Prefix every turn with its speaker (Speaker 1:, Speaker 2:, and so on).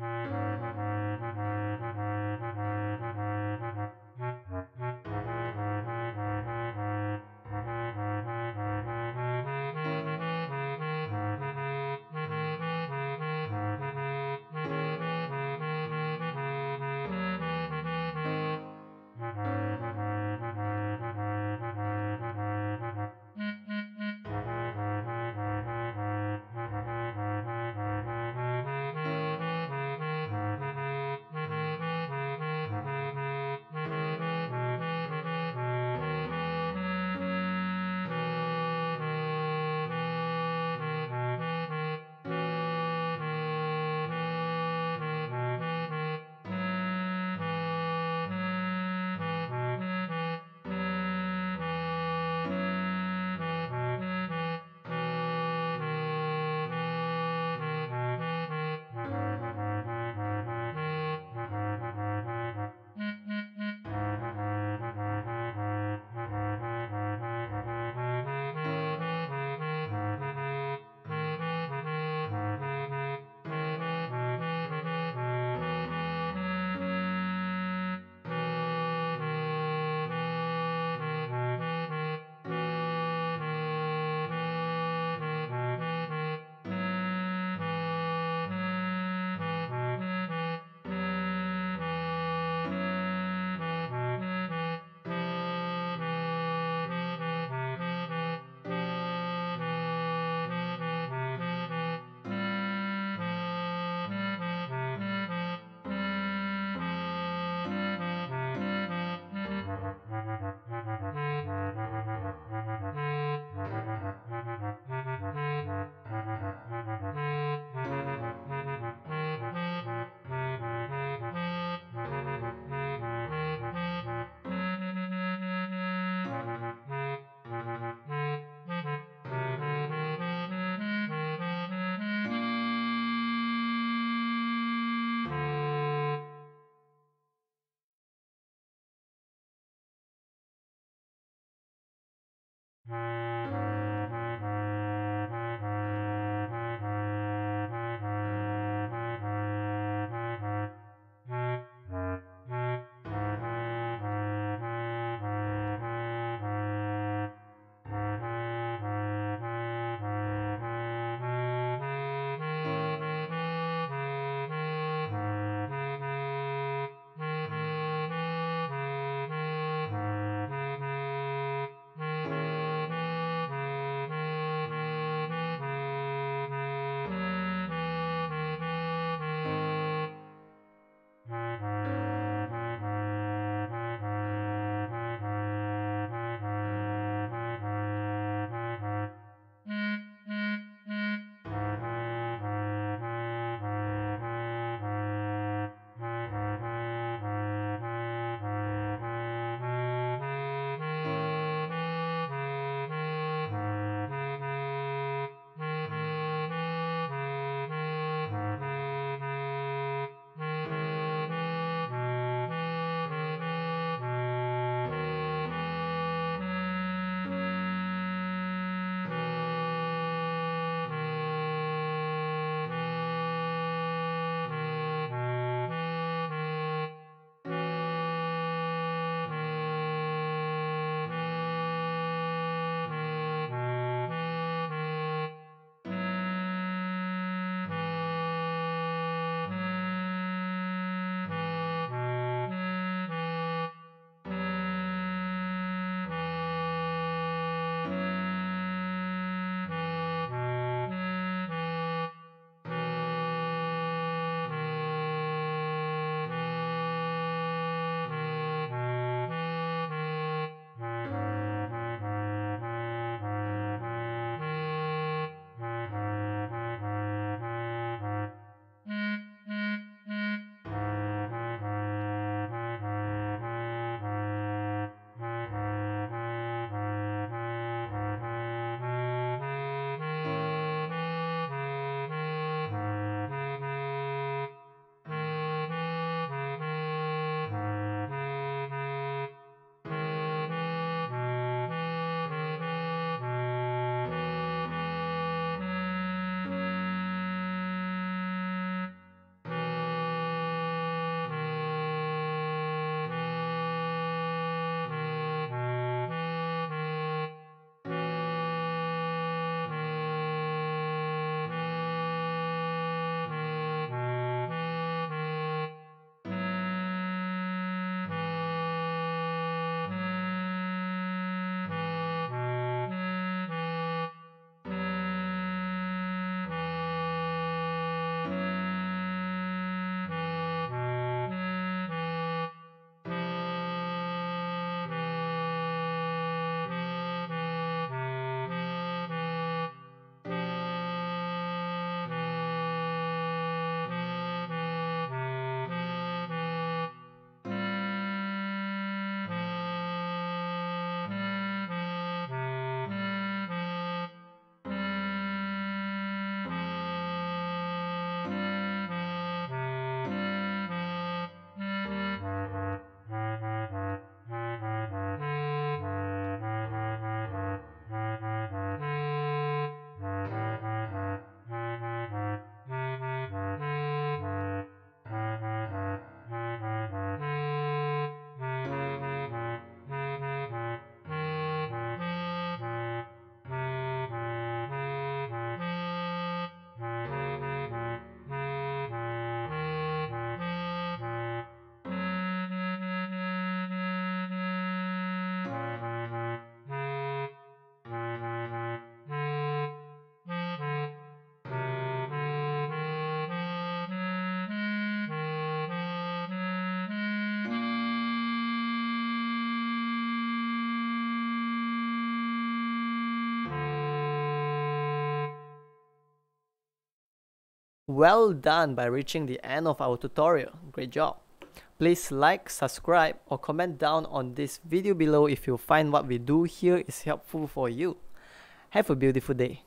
Speaker 1: Mm-hmm. Well done by reaching the end of our tutorial. Great job. Please like, subscribe or comment down on this video below if you find what we do here is helpful for you. Have a beautiful day.